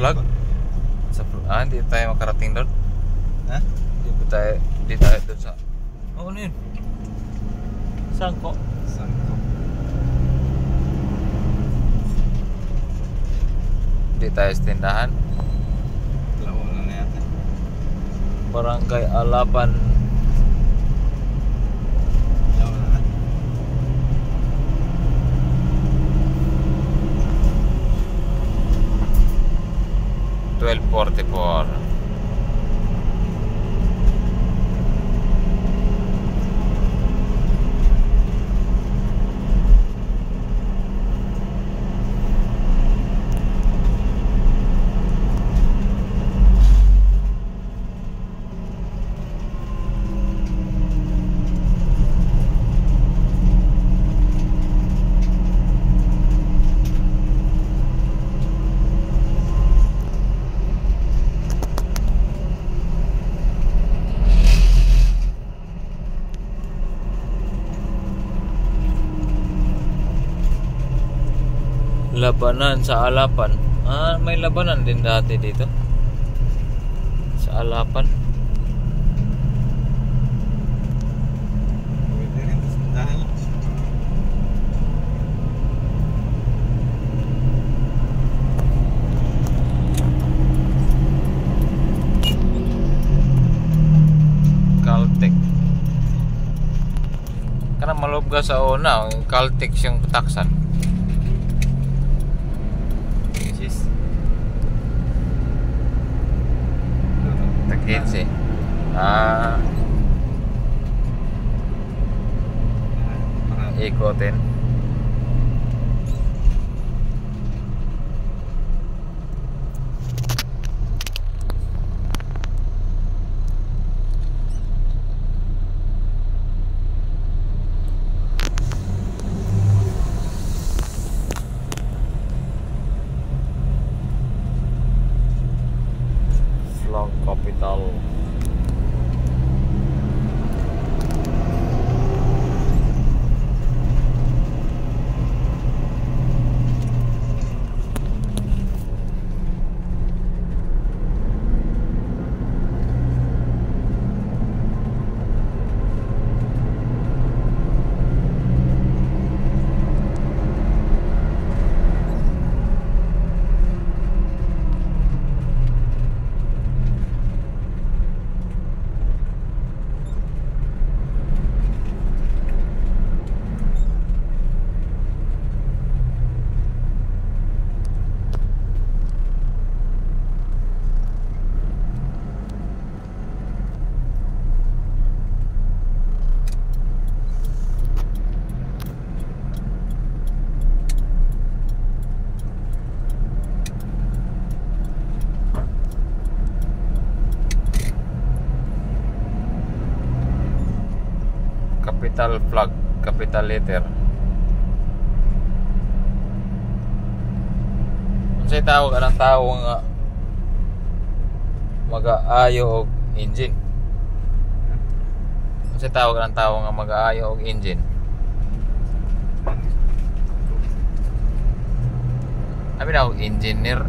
plug. Sebelum ah di tayo makarating doon ha? di tayo di tayo doon sa. Oh ano ini. Sangkok. Sangkok. Di sa tindahan dalawa lang na yata barangay alapan todo el porte por, Labanan sa Alapan. Ah, may labanan din dati dito. Sa Alapan. Caltech. Kana malob ka sa una, Caltech siyang pataksan. 15. Ah. Ikotin. 到 오. Capital. Flag, capital letter. Unsay tawag anang tao nga mag-aayo og engine? Unsay tawag anang tao nga mag-aayo og engine? Abi na og engineer